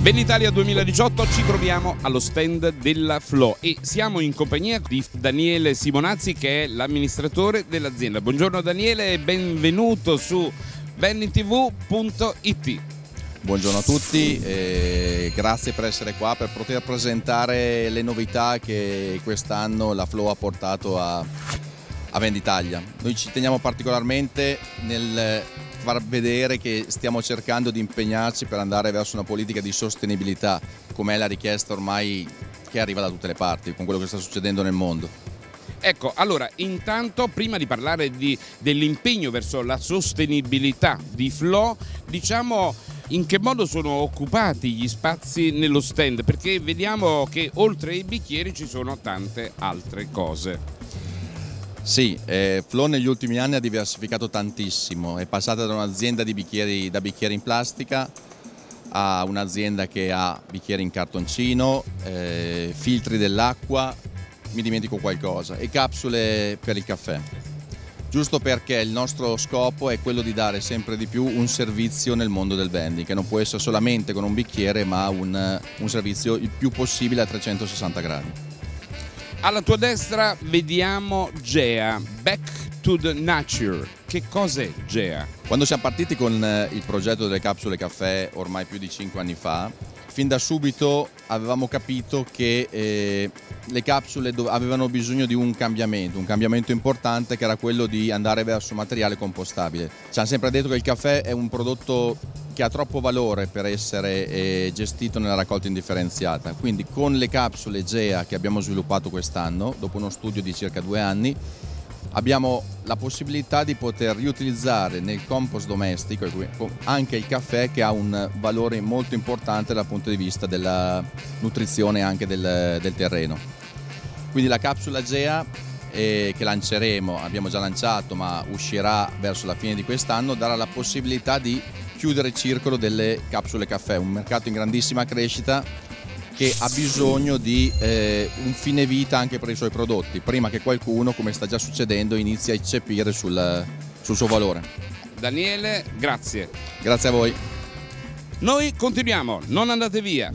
Bell'Italia 2018 ci troviamo allo stand della Flo e siamo in compagnia di Daniele Simonazzi che è l'amministratore dell'azienda. Buongiorno Daniele e benvenuto su bennintv.it. Buongiorno a tutti e grazie per essere qua per poter presentare le novità che quest'anno la Flow ha portato a, a Venditalia. Noi ci teniamo particolarmente nel far vedere che stiamo cercando di impegnarci per andare verso una politica di sostenibilità, come è la richiesta ormai che arriva da tutte le parti, con quello che sta succedendo nel mondo. Ecco, allora, intanto prima di parlare dell'impegno verso la sostenibilità di Flo, diciamo in che modo sono occupati gli spazi nello stand, perché vediamo che oltre ai bicchieri ci sono tante altre cose. Sì, eh, Flo negli ultimi anni ha diversificato tantissimo, è passata da un'azienda da bicchieri in plastica a un'azienda che ha bicchieri in cartoncino, eh, filtri dell'acqua, mi dimentico qualcosa, e capsule per il caffè. Giusto perché il nostro scopo è quello di dare sempre di più un servizio nel mondo del vending, che non può essere solamente con un bicchiere, ma un, un servizio il più possibile a 360 gradi. Alla tua destra vediamo Gea, Back to the Nature. Che cos'è Gea? Quando siamo partiti con eh, il progetto delle capsule caffè ormai più di 5 anni fa, fin da subito avevamo capito che eh, le capsule avevano bisogno di un cambiamento, un cambiamento importante che era quello di andare verso materiale compostabile. Ci hanno sempre detto che il caffè è un prodotto che ha troppo valore per essere eh, gestito nella raccolta indifferenziata, quindi con le capsule GEA che abbiamo sviluppato quest'anno, dopo uno studio di circa due anni, abbiamo la possibilità di poter riutilizzare nel compost domestico anche il caffè che ha un valore molto importante dal punto di vista della nutrizione anche del, del terreno. Quindi la capsula GEA eh, che lanceremo, abbiamo già lanciato ma uscirà verso la fine di quest'anno, darà la possibilità di chiudere il circolo delle capsule caffè, un mercato in grandissima crescita che ha bisogno di eh, un fine vita anche per i suoi prodotti, prima che qualcuno, come sta già succedendo, inizi a eccepire sul, sul suo valore. Daniele, grazie. Grazie a voi. Noi continuiamo, non andate via.